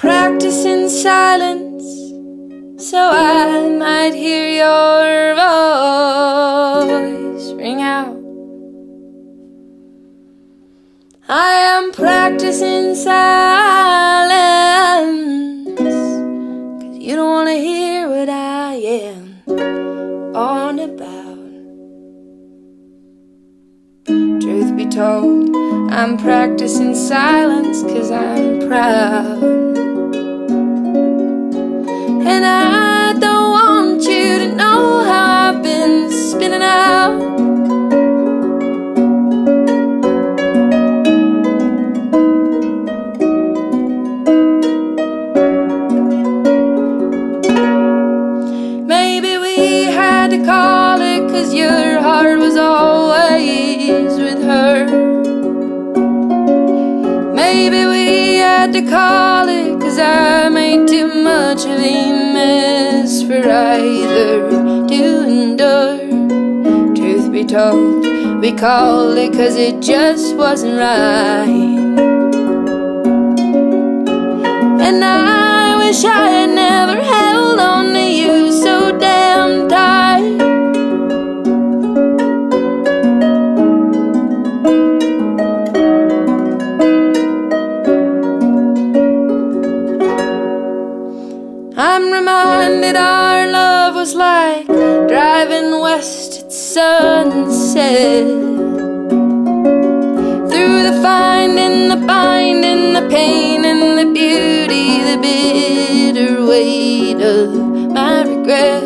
practicing silence so I might hear your voice ring out. I am practicing silence cause you don't want to hear what I am on about. Truth be told, I'm practicing silence cause I'm proud. And I don't want you to know how I've been spinning out. Maybe we had to call it cause your heart was always with her. Maybe we had to call it cause I made too much of mess for either to endure. Truth be told, we called it cause it just wasn't right. And I wish I had never Reminded our love was like driving west at sunset. Through the finding, the binding, the pain, and the beauty, the bitter weight of my regret.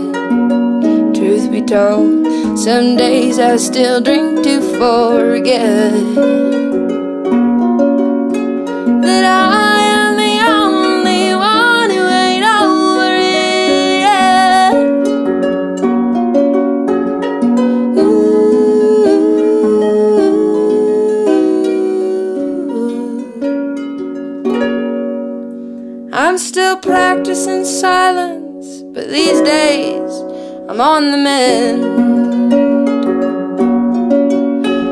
Truth be told, some days I still drink to forget that I still practicing silence, but these days I'm on the mend.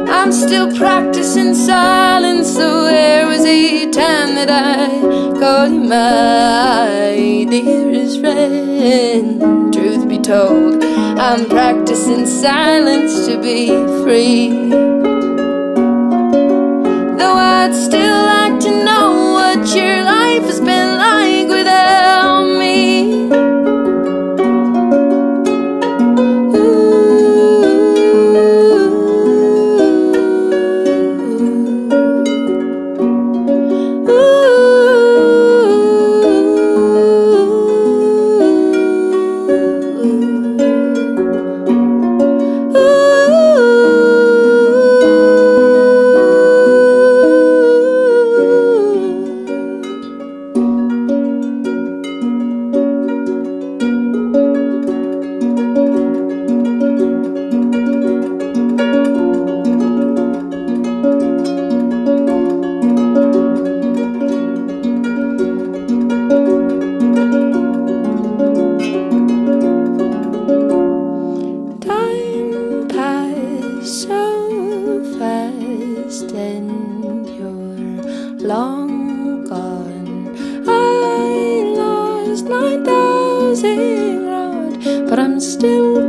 I'm still practicing silence, so there was a time that I called you my dearest friend. Truth be told, I'm practicing silence to be free. Long gone. I lost my dowsing rod, but I'm still